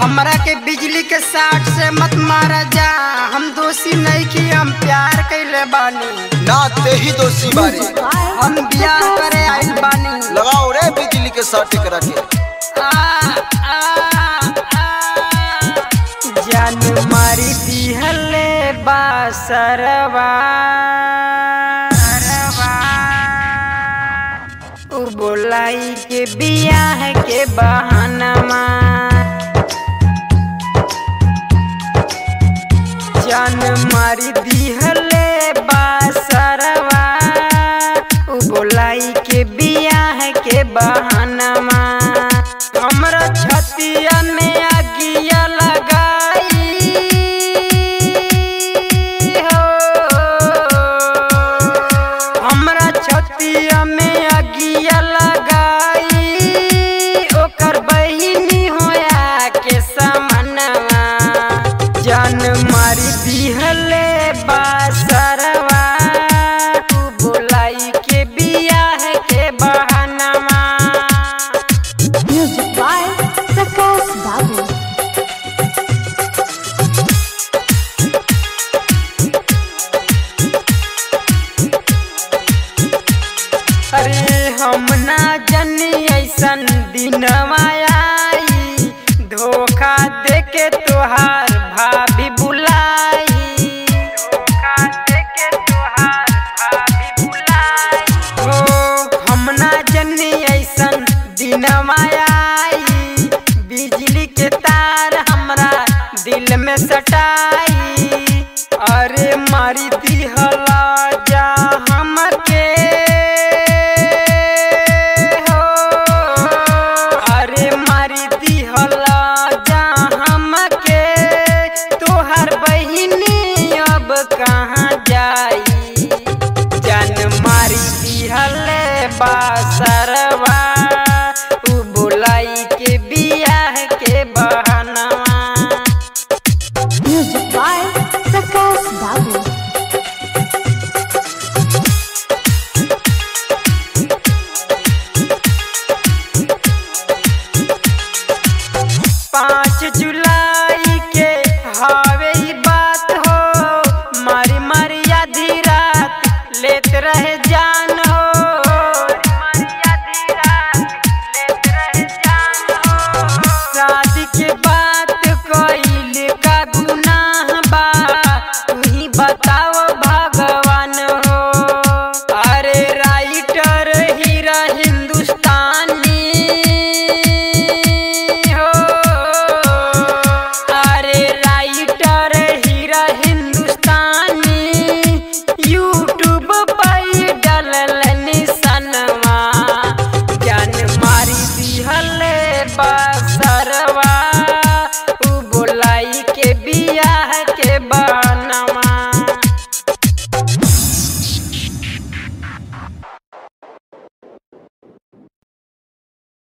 हमरा के बिजली के साठ से मत मारा जा। हम दोषी नहीं कि हम प्यार कैले बानी। ना ते ही दोषी बारी। हम बियाह करे आइल बानी। लगाओ रे बिजली के साथ करा के आ, आ, आ, जान मारी दिहले बासरवा उ बोलाई के बियाह के बहाना जान मारी दिहले बासरवा। बोलाई के बियाह के बहानमा जान मारी दी बासरवा जान बासर